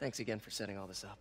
Thanks again for setting all this up.